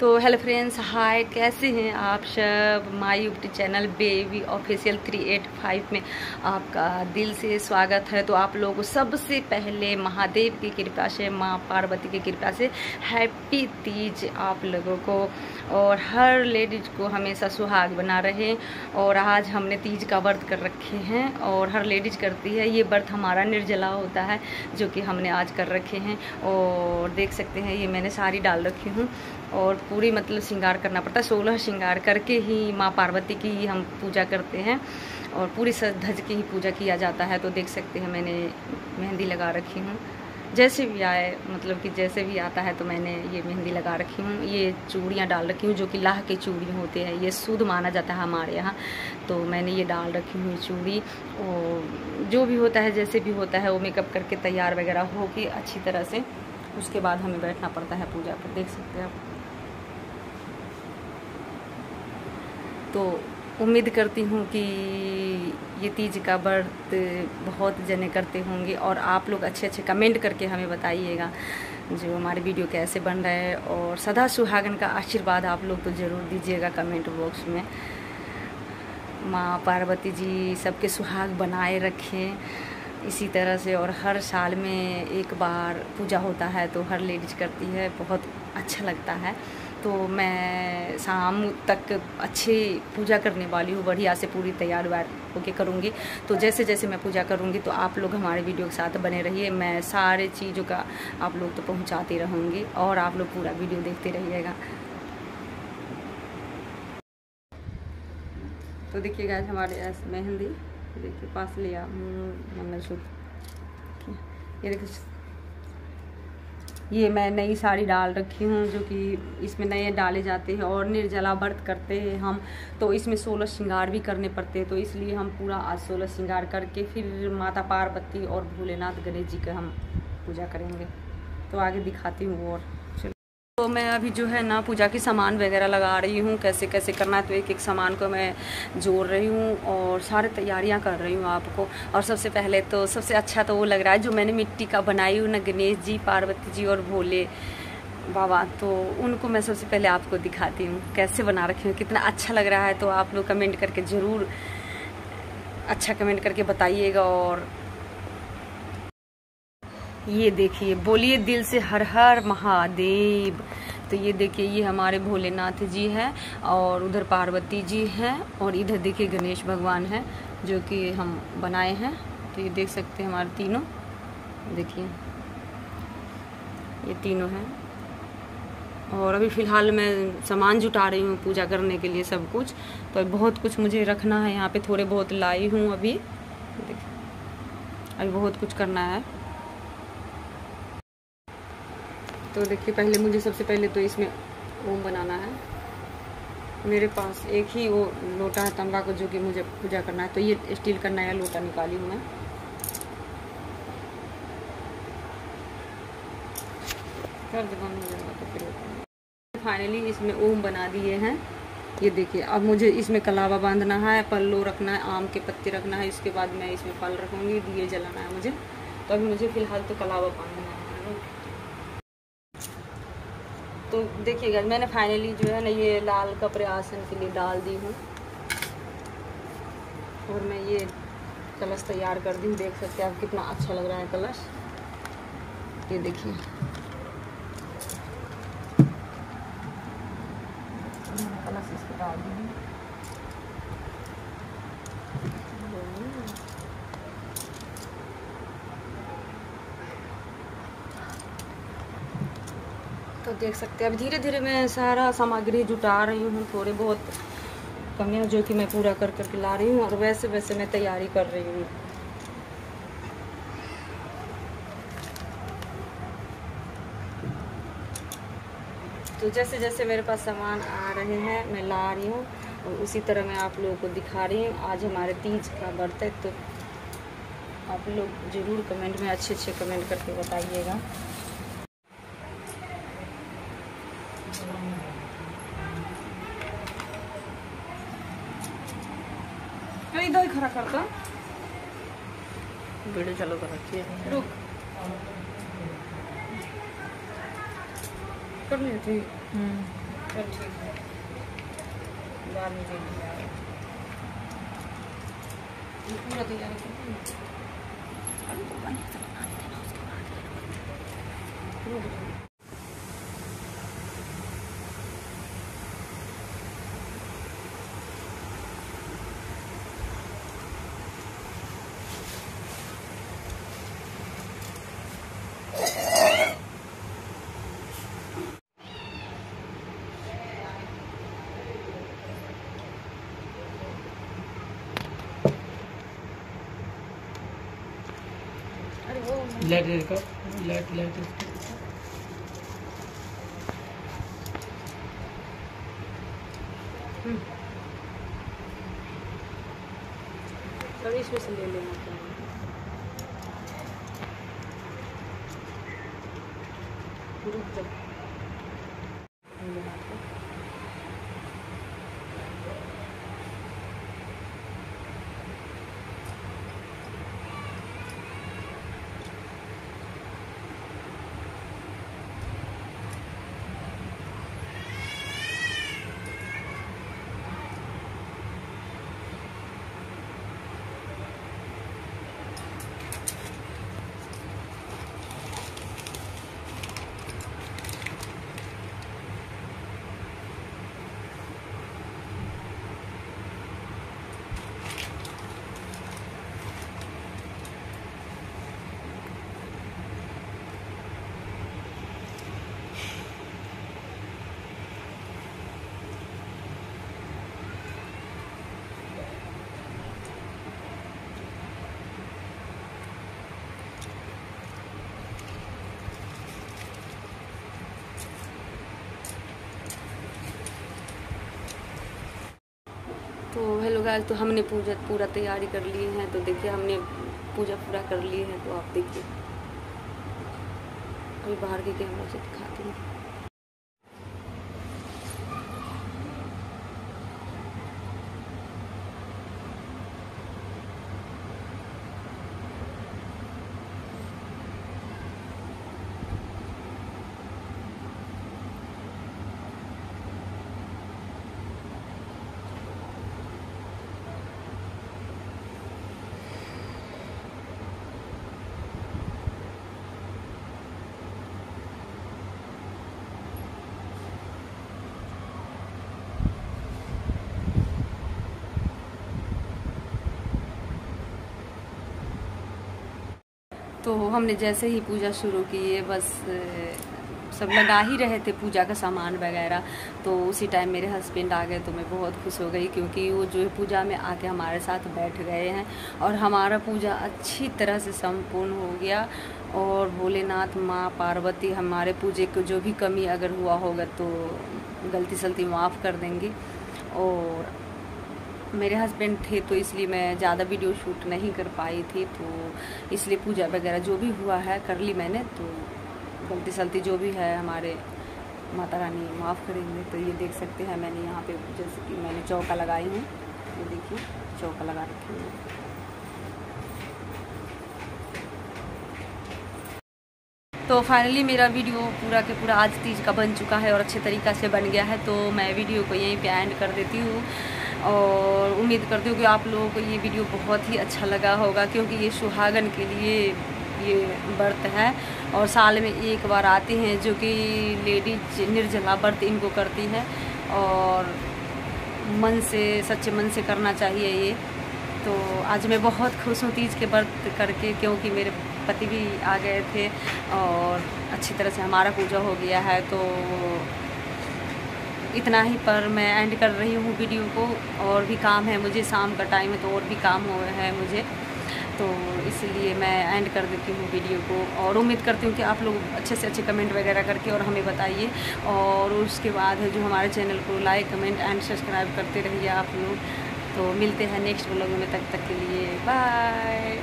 तो hello friends hi कैसे हैं आप सब? My YouTube channel baby official 385 में आपका दिल से स्वागत है। तो आप लोगों सबसे पहले महादेव की कृपा से, माँ पार्वती की कृपा से हैप्पी तीज आप लोगों को। और हर लेडीज़ को हमेशा सुहाग बना रहे। और आज हमने तीज का व्रत कर रखे हैं। और हर लेडीज़ करती है, ये व्रत हमारा निर्जला होता है, जो कि हमने आज कर रखे हैं। और देख सकते हैं, ये मैंने साड़ी डाल रखी हूँ। और पूरी मतलब श्रृंगार करना पड़ता है। सोलह श्रृंगार करके ही माँ पार्वती की हम पूजा करते हैं और पूरी धज की ही पूजा किया जाता है। तो देख सकते हैं मैंने मेहंदी लगा रखी हूँ। जैसे भी आए मतलब कि जैसे भी आता है तो मैंने ये मेहंदी लगा रखी हूँ। ये चूड़ियाँ डाल रखी हूँ जो कि लाह के चूड़ी होते हैं। ये शुद्ध माना जाता है हमारे यहाँ। तो मैंने ये डाल रखी हूँ चूड़ी। और जो भी होता है, जैसे भी होता है, वो मेकअप करके तैयार वगैरह हो के अच्छी तरह से उसके बाद हमें बैठना पड़ता है पूजा पर। देख सकते हैं आप। तो उम्मीद करती हूँ कि ये तीज का व्रत बहुत जने करते होंगे और आप लोग अच्छे अच्छे कमेंट करके हमें बताइएगा जो हमारे वीडियो कैसे बन रहे हैं और सदा सुहागन का आशीर्वाद आप लोग तो ज़रूर दीजिएगा कमेंट बॉक्स में। माँ पार्वती जी सबके सुहाग बनाए रखें। इसी तरह से और हर साल में एक बार पूजा होता है तो हर लेडीज़ करती है, बहुत अच्छा लगता है। तो मैं शाम तक अच्छी पूजा करने वाली हूँ, बढ़िया से पूरी तैयार व्यार होके करूँगी। तो जैसे जैसे मैं पूजा करूँगी तो आप लोग हमारे वीडियो के साथ बने रहिए। मैं सारे चीज़ों का आप लोग तो पहुँचाती रहूँगी और आप लोग पूरा वीडियो देखते रहिएगा। तो देखिए गाइस हमारे मेहंदी, देखिए पास लिया मंगलसूत्र। ये देखिए ये मैं नई साड़ी डाल रखी हूँ जो कि इसमें नए डाले जाते हैं और निर्जला व्रत करते हैं हम। तो इसमें सोलह श्रृंगार भी करने पड़ते हैं तो इसलिए हम पूरा आज सोलह श्रृंगार करके फिर माता पार्वती और भोलेनाथ गणेश जी का हम पूजा करेंगे। तो आगे दिखाती हूँ और तो मैं अभी जो है ना पूजा की सामान वगैरह लगा रही हूँ, कैसे कैसे करना है तो एक एक सामान को मैं जोड़ रही हूँ और सारे तैयारियाँ कर रही हूँ आपको। और सबसे पहले तो सबसे अच्छा तो वो लग रहा है जो मैंने मिट्टी का बनाई हूँ ना, गणेश जी, पार्वती जी और भोले बाबा तो उनको मैं सबसे पहले आपको दिखाती हूँ कैसे बना रखी हूँ, कितना अच्छा लग रहा है तो आप लोग कमेंट करके ज़रूर अच्छा कमेंट करके बताइएगा और ये देखिए, बोलिए दिल से हर हर महादेव। तो ये देखिए, ये हमारे भोलेनाथ जी हैं और उधर पार्वती जी हैं और इधर देखिए गणेश भगवान हैं जो कि हम बनाए हैं। तो ये देख सकते हैं हमारे तीनों। देखिए, ये तीनों हैं। और अभी फ़िलहाल मैं सामान जुटा रही हूँ पूजा करने के लिए सब कुछ। तो बहुत कुछ मुझे रखना है। यहाँ पे थोड़े बहुत लाई हूँ अभी। देखिए, अभी बहुत कुछ करना है। तो देखिए, पहले मुझे सबसे पहले तो इसमें ओम बनाना है। मेरे पास एक ही वो लोटा है, तंबा को, जो कि मुझे पूजा करना है। तो ये स्टील का नया लोटा निकाली हूँ मैं। कर हो तो फिर फाइनली इसमें ओम बना दिए हैं। ये देखिए, अब मुझे इसमें कलावा बांधना है, पल्लो रखना है, आम के पत्ते रखना है, इसके बाद मैं इसमें फल रखूँगी, दिए जलाना है मुझे। तो अभी मुझे फ़िलहाल तो कलावा बांधना है। तो देखिएगा, मैंने फाइनली जो है ना ये लाल कपड़े आसन के लिए डाल दी हूँ। और मैं ये कलश तैयार कर दी हूँ, देख सकते हैं आप कितना अच्छा लग रहा है कलश। ये देखिए। कलश इसको डाल दी देख सकते हैं। अब धीरे धीरे मैं सारा सामग्री जुटा रही हूँ, थोड़े बहुत कमियाँ जो कि मैं पूरा कर करके ला रही हूँ और वैसे वैसे मैं तैयारी कर रही हूँ। तो जैसे जैसे मेरे पास सामान आ रहे हैं, मैं ला रही हूँ और उसी तरह मैं आप लोगों को दिखा रही हूँ। आज हमारे तीज का व्रत है तो आप लोग ज़रूर कमेंट में अच्छे अच्छे कमेंट करके बताइएगा। खड़ा करता। वीडियो चालू कर रखी है। रुक। कर लिया थी चल ठीक है। बाद में दे दिया पूरा तैयारी कर आलू को पानी से बना देना उसके बाद रुक जाओ। अरे वो लाइट देखो लाइट लाइट हम्म। इसमें से ले लेना चाहिए रुक जाओ। ये हाथ को। तो हेलो गाइस तो हमने पूजा, पूरा तैयारी कर ली है तो देखिए हमने पूजा पूरा कर ली है तो आप देखिए। अभी बाहर के कैमरा से दिखाती हूँ। तो हमने जैसे ही पूजा शुरू की है बस सब लगा ही रहे थे पूजा का सामान वगैरह। तो उसी टाइम मेरे हस्बैंड आ गए तो मैं बहुत खुश हो गई क्योंकि वो जो है पूजा में आके हमारे साथ बैठ गए हैं और हमारा पूजा अच्छी तरह से संपूर्ण हो गया। और भोलेनाथ, माँ, पार्वती हमारे पूजे को जो भी कमी अगर हुआ होगा तो गलती सलती माफ़ कर देंगी। और मेरे हस्बैंड थे तो इसलिए मैं ज़्यादा वीडियो शूट नहीं कर पाई थी तो इसलिए पूजा वगैरह जो भी हुआ है, कर ली मैंने तो गलती सलती जो भी है, हमारे माता रानी माफ़ करेंगे तो ये देख सकते हैं, मैंने यहाँ पे जैसे कि मैंने चौका लगाई हूँ, ये देखिए, चौका लगा रखी हूँ। तो फाइनली मेरा वीडियो पूरा के पूरा आज तीज का बन चुका है और अच्छे तरीक़ा से बन गया है तो मैं वीडियो को यहीं पे एंड कर देती हूँ। और उम्मीद करती हूँ कि आप लोगों को ये वीडियो बहुत ही अच्छा लगा होगा, क्योंकि ये सुहागन के लिए ये व्रत है। और साल में एक बार आते हैं, जो कि लेडीज़ निर्जला व्रत इनको करती है। और मन से, सच्चे मन से करना चाहिए ये। तो आज मैं बहुत खुश हूँ तीज के व्रत करके, क्योंकि मेरे पति भी आ गए थे और अच्छी तरह से हमारा पूजा हो गया है तो इतना ही, पर मैं एंड कर रही हूँ वीडियो को। और भी काम है मुझे, शाम का टाइम है तो और भी काम हो है मुझे। तो इसलिए मैं एंड कर देती हूँ वीडियो को। और उम्मीद करती हूँ कि आप लोग अच्छे से अच्छे कमेंट वगैरह करके और हमें बताइए। और उसके बाद जो हमारे चैनल को लाइक कमेंट एंड सब्सक्राइब करते रहिए आप लोग। तो मिलते हैं नेक्स्ट ब्लॉग में तक तक के लिए बाय